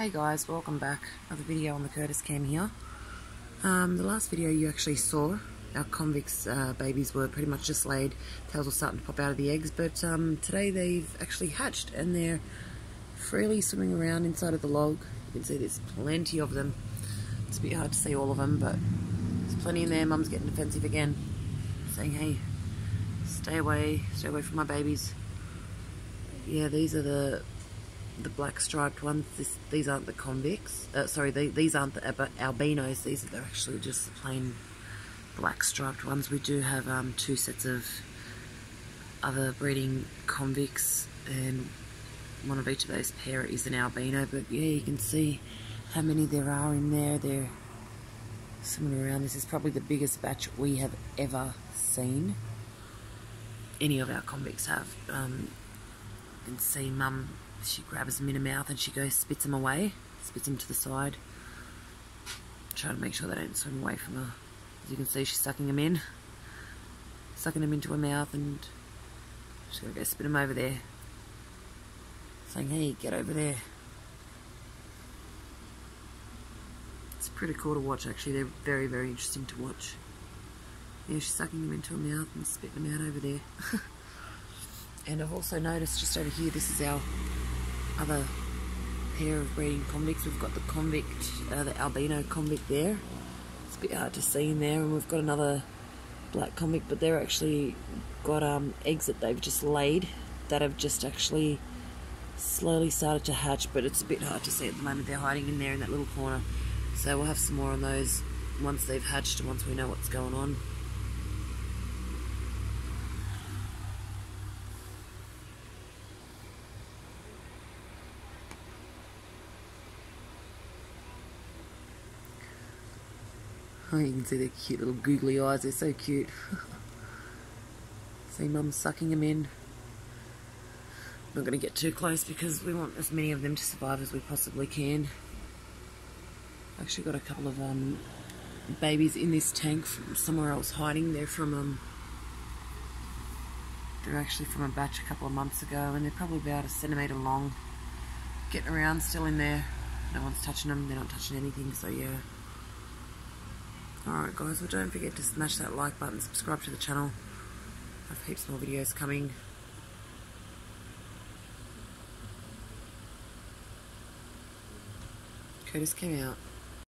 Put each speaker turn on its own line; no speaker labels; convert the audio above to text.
Hey guys, welcome back. Another video on the Curtis cam here. Um, the last video you actually saw, our convicts uh, babies were pretty much just laid. Tails were starting to pop out of the eggs, but um, today they've actually hatched and they're freely swimming around inside of the log. You can see there's plenty of them. It's a bit hard to see all of them, but there's plenty in there. Mum's getting defensive again, saying, hey, stay away, stay away from my babies. Yeah, these are the the black striped ones. This, these aren't the convicts. Uh, sorry, they, these aren't the albinos. These are actually just the plain black striped ones. We do have um, two sets of other breeding convicts and one of each of those pair is an albino. But yeah, you can see how many there are in there. They're swimming around. This is probably the biggest batch we have ever seen. Any of our convicts have. Um, can see mum she grabs them in her mouth and she goes spits them away, spits them to the side. Try to make sure they don't swim away from her. As you can see, she's sucking them in, sucking them into her mouth, and she's gonna go spit them over there, saying, "Hey, get over there." It's pretty cool to watch. Actually, they're very, very interesting to watch. Yeah, she's sucking them into her mouth and spitting them out over there. and I've also noticed just over here, this is our other pair of breeding convicts. We've got the convict, uh, the albino convict there. It's a bit hard to see in there. And we've got another black convict, but they're actually got um, eggs that they've just laid that have just actually slowly started to hatch, but it's a bit hard to see at the moment. They're hiding in there in that little corner. So we'll have some more on those once they've hatched and once we know what's going on. Oh, you can see their cute little googly eyes. They're so cute. see mum sucking them in. Not going to get too close because we want as many of them to survive as we possibly can. I've actually got a couple of um, babies in this tank from somewhere else hiding. They're from um, they're actually from a batch a couple of months ago and they're probably about a centimetre long. Getting around still in there. No one's touching them. They're not touching anything. So yeah. Alright guys, well don't forget to smash that like button, subscribe to the channel. I have heaps more videos coming. Curtis came out.